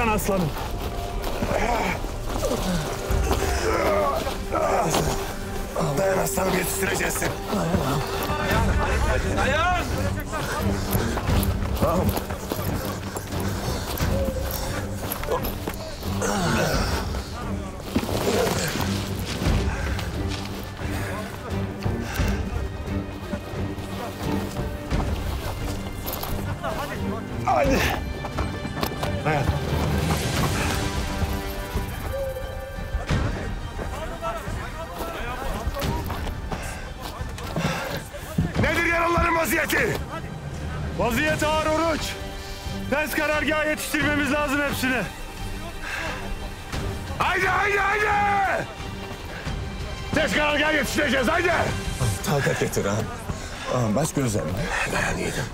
Dayan aslanım. Dayan aslanım yetiştireceğiz seni. Dayan! Hadi. Vaziyeti? Vaziyet ağır oruç. Ters karargaha yetiştirmemiz lazım hepsini. Haydi haydi haydi! Tez karargaha yetiştireceğiz haydi! Takat getir ağam. Ağam aç gözlerini. Dayan yiğidim.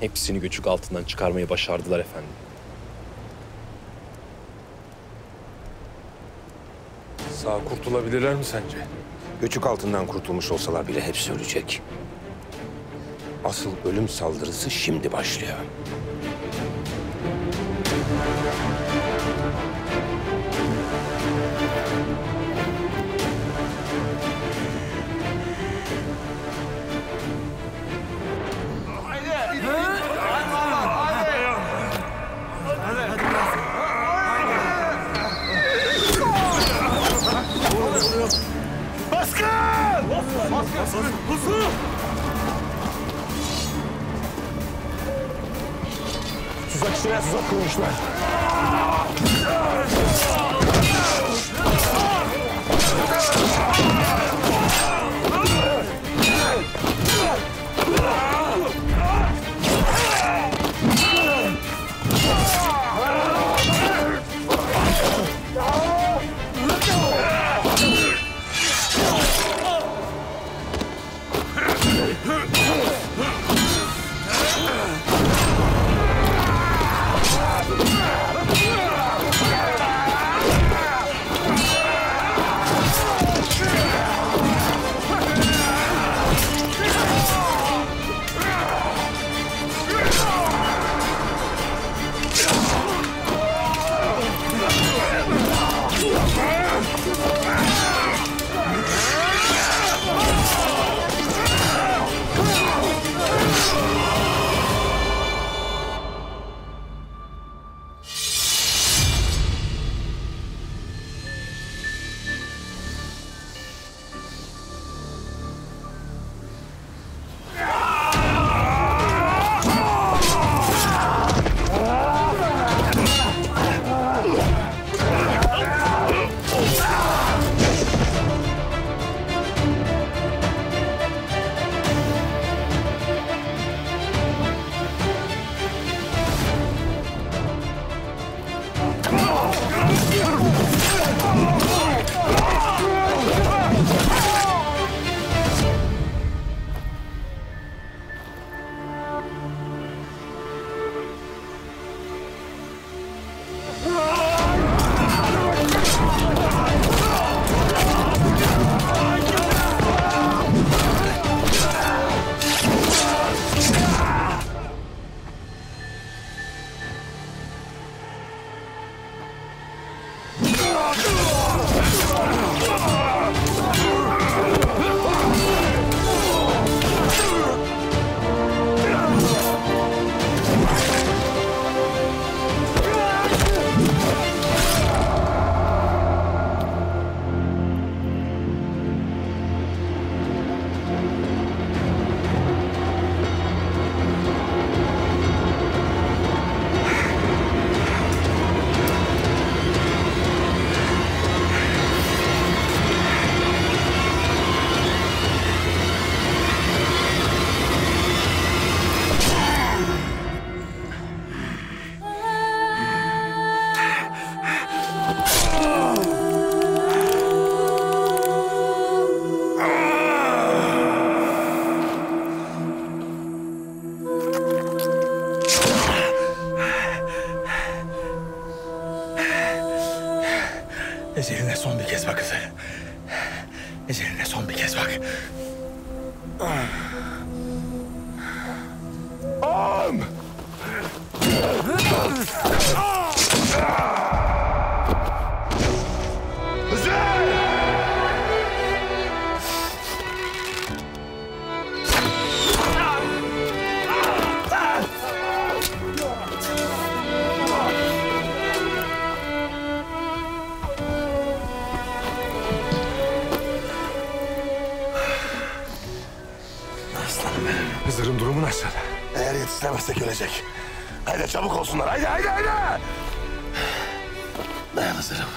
Hepsini göçük altından çıkarmayı başardılar efendim. Sağ kurtulabilirler mi sence? Göçük altından kurtulmuş olsalar bile hepsi ölecek. Asıl ölüm saldırısı şimdi başlıyor. средств закручено. Eceline son bir kez bak efendim. Eceline son bir kez bak. Am! Ah! Hızır'ın durumu nasıl? Eğer yetiştiremezsek ölecek. Haydi çabuk olsunlar. Haydi haydi haydi. Dayan Hızır'ım.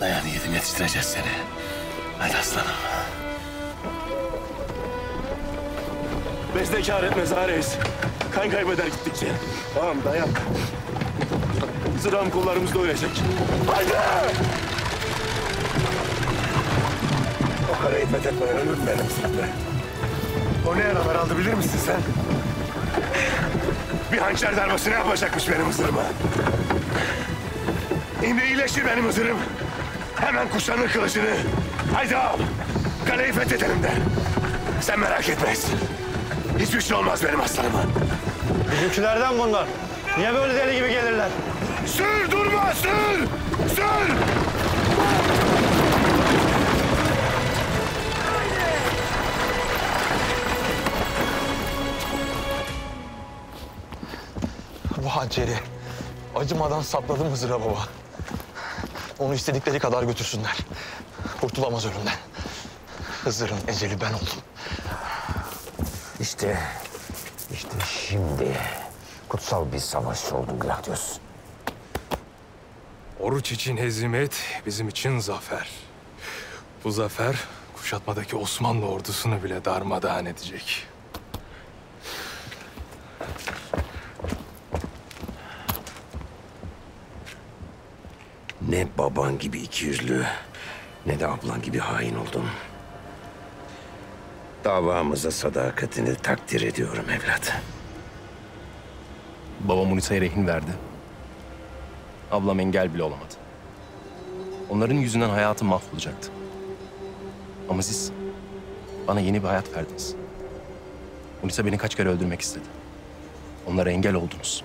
Dayan yiğidim yetiştireceğiz seni. Haydi aslanım. Bestekar etmez ha reis. Kan kaybeder gittikçe. Tamam dayan. Sıram kollarımızda ölecek. Haydi! O karayı fethetmeye ölüm benim sırtı. O ne yaralar aldı bilir misin sen? Bir hançer darbesi ne yapacakmış benim hızırıma? Şimdi iyileştir benim hızırım. Hemen kuşanır kılıcını. Haydi ağam. Kaleyi fethedelim de. Sen merak etmeyiz. Hiçbir şey olmaz benim aslanıma. Bizimkilerden bunlar. Niye böyle deli gibi gelirler? Sür durma sür! Sür! Hançeri acımadan sapladım Hızır'a baba. Onu istedikleri kadar götürsünler. Kurtulamaz ölümden. Hızır'ın eceli ben oldum. İşte, işte şimdi kutsal bir savaşçı oldun Gladius. Oruç için hezimet, bizim için zafer. Bu zafer kuşatmadaki Osmanlı ordusunu bile darmadağın edecek. Ne baban gibi ikiyüzlü ne de ablan gibi hain oldun. Davamıza sadakatini takdir ediyorum evlat. Babam Unisa'ya rehin verdi. Ablam engel bile olamadı. Onların yüzünden hayatım mahvolacaktı. Ama siz bana yeni bir hayat verdiniz. Unisa beni kaç kere öldürmek istedi. Onlara engel oldunuz.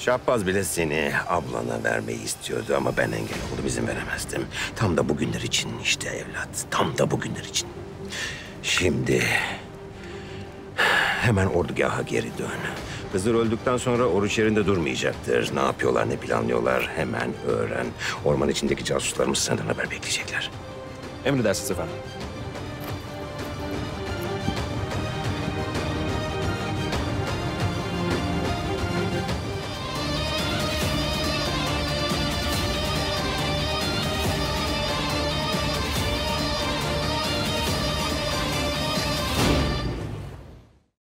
Şahbaz bile seni ablana vermeyi istiyordu ama ben engel oldum izin veremezdim. Tam da bugünler için işte evlat. Tam da bugünler için. Şimdi hemen ordugaha geri dön. Hızır öldükten sonra oruç yerinde durmayacaktır. Ne yapıyorlar, ne planlıyorlar hemen öğren. Orman içindeki casuslarımız senden haber bekleyecekler. Emredersiniz efendim.